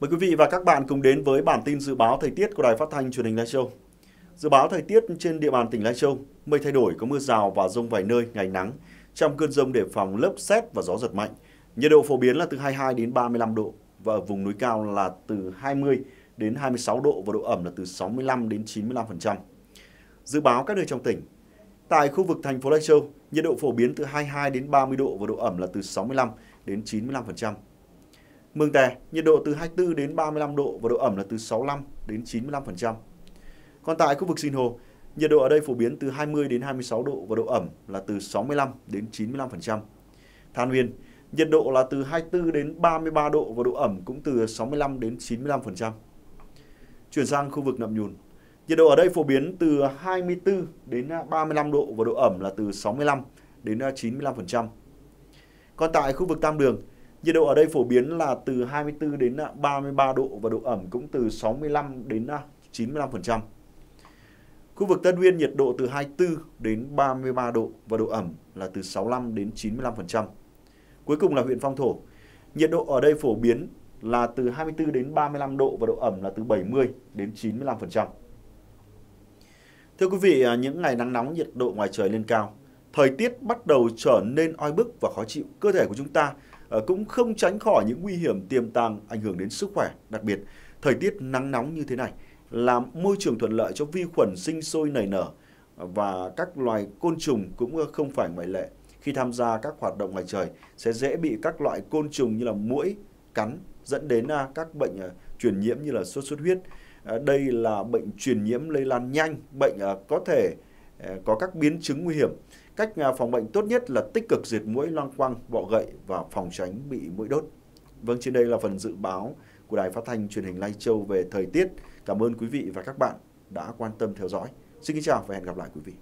Mời quý vị và các bạn cùng đến với bản tin dự báo thời tiết của Đài Phát thanh Truyền hình Lai Châu. Dự báo thời tiết trên địa bàn tỉnh Lai Châu, mây thay đổi có mưa rào và rông vài nơi, ngày nắng. Trong cơn rông đề phòng lốc xét và gió giật mạnh. Nhiệt độ phổ biến là từ 22 đến 35 độ và ở vùng núi cao là từ 20 đến 26 độ và độ ẩm là từ 65 đến 95%. Dự báo các nơi trong tỉnh. Tại khu vực thành phố Lai Châu, nhiệt độ phổ biến từ 22 đến 30 độ và độ ẩm là từ 65 đến 95%. Mường Tè, nhiệt độ từ 24 đến 35 độ và độ ẩm là từ 65 đến 95%. Còn tại khu vực Sinh Hồ, nhiệt độ ở đây phổ biến từ 20 đến 26 độ và độ ẩm là từ 65 đến 95%. Than Uyên, nhiệt độ là từ 24 đến 33 độ và độ ẩm cũng từ 65 đến 95%. Chuyển sang khu vực Nậm Nhùn, nhiệt độ ở đây phổ biến từ 24 đến 35 độ và độ ẩm là từ 65 đến 95%. Còn tại khu vực Tam Đường, Nhiệt độ ở đây phổ biến là từ 24 đến à, 33 độ và độ ẩm cũng từ 65 đến à, 95%. Khu vực Tân Uyên nhiệt độ từ 24 đến 33 độ và độ ẩm là từ 65 đến 95%. Cuối cùng là huyện Phong Thổ. Nhiệt độ ở đây phổ biến là từ 24 đến 35 độ và độ ẩm là từ 70 đến 95%. Thưa quý vị, à, những ngày nắng nóng nhiệt độ ngoài trời lên cao, thời tiết bắt đầu trở nên oi bức và khó chịu. Cơ thể của chúng ta Ờ, cũng không tránh khỏi những nguy hiểm tiềm tàng ảnh hưởng đến sức khỏe. Đặc biệt, thời tiết nắng nóng như thế này làm môi trường thuận lợi cho vi khuẩn sinh sôi nảy nở và các loài côn trùng cũng ờ, không phải ngoại lệ. Khi tham gia các hoạt động ngoài trời sẽ dễ bị các loại côn trùng như là muỗi cắn dẫn đến à, các bệnh ờ, truyền nhiễm như là sốt xuất huyết. Đây là bệnh truyền nhiễm lây lan nhanh, bệnh có thể có các biến chứng nguy hiểm. Cách à, phòng bệnh tốt nhất là tích cực diệt mũi loang quăng, bọ gậy và phòng tránh bị mũi đốt. Vâng, trên đây là phần dự báo của Đài Phát thanh Truyền hình Lai Châu về thời tiết. Cảm ơn quý vị và các bạn đã quan tâm theo dõi. Xin kính chào và hẹn gặp lại quý vị.